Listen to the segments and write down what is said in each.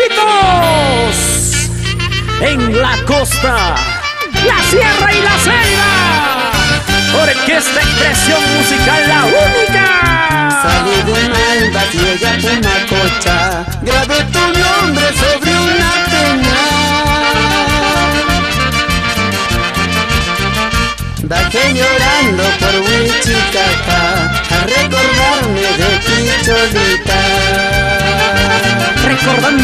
éxitos en la costa, la sierra y la selva. Porque esta expresión musical la única. Salí de Malva, llega a cocha, grabé tu nombre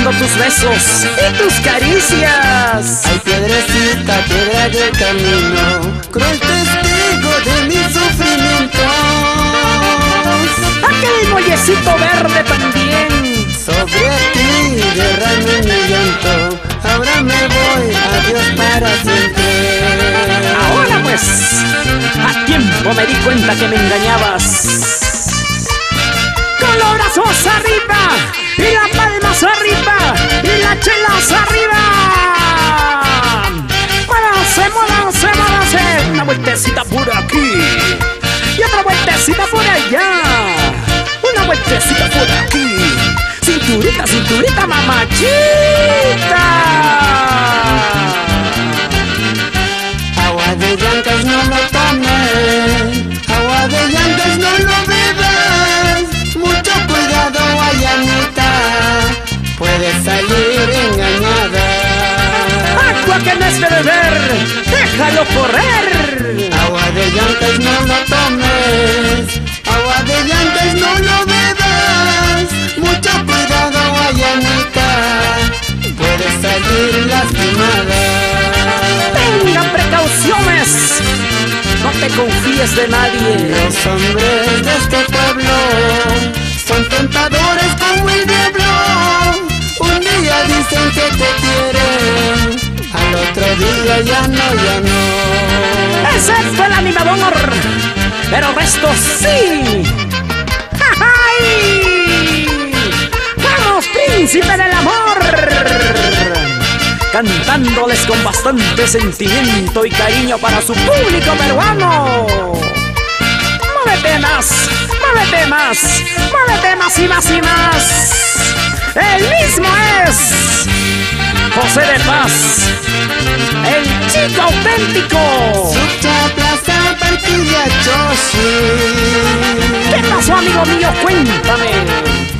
Recordando tus besos y tus caricias. Ay, piedrecita, piedra del camino, cruel testigo de mis sufrimientos. Aquel muellecito verde también. Sobre ti derramé mi llanto, ahora me voy, adiós para siempre. Ahora pues, a tiempo me di cuenta que me engañabas. Con los brazos arriba y la palmas arriba las chelas arriba. Muévanse, muévanse, muévanse. Una vueltecita por aquí y otra vueltecita por allá. Una vueltecita por aquí. Cinturita, cinturita, mamachita. Beber, déjalo correr. Agua de llantas no lo tomes, agua de llantas no lo bebas. Mucho cuidado, Guayanita, puedes salir lastimada. Tengan precauciones, no te confíes de nadie. Los hombres de este pueblo son tentadores como el diablo. Un día dicen que te quieren, día ya no, ya no. Excepto el animador, pero el resto sí. ¡Ay! ¡Vamos, príncipe del amor! Cantándoles con bastante sentimiento y cariño para su público peruano. ¡Muévete más! ¡Muévete más! ¡Muévete más y más y más! ¡El mismo es! José de Paz, es auténtico. ¿Qué pasó, amigo mío? Cuéntame.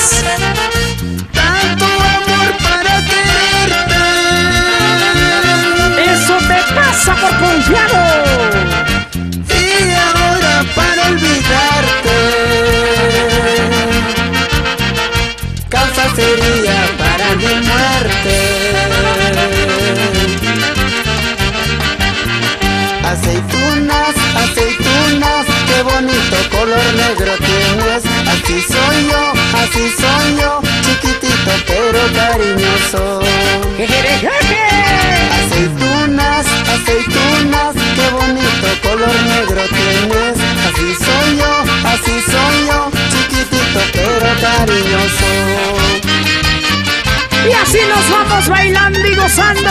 Dance. ¡Jejerejeje! Aceitunas, aceitunas, qué bonito color negro tienes. Así soy yo, así soy yo, chiquitito pero cariñoso. Y así nos vamos bailando y gozando.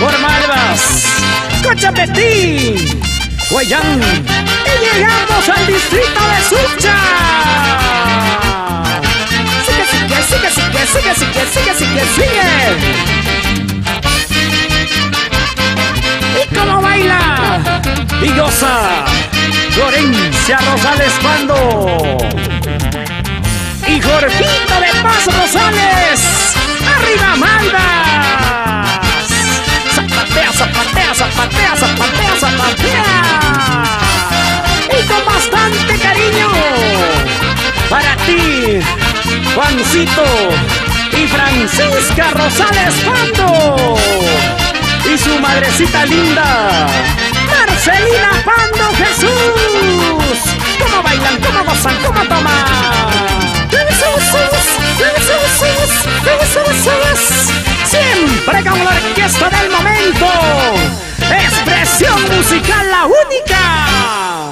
Por Malvas, Cochabetí, Guayán. Y llegamos al distrito de Sucha. Y goza. Florencia Rosales Pando y Jorgito de Paz Rosales. ¡Arriba Malvas! Zapatea, zapatea, zapatea, zapatea, zapatea. Y con bastante cariño para ti, Juancito y Francisca Rosales Pando. Y su madrecita linda, Celina Pando Jesús. ¿Cómo bailan? ¿Cómo gozan? ¿Cómo toman? Siempre con la orquesta del momento. Expresión musical la única.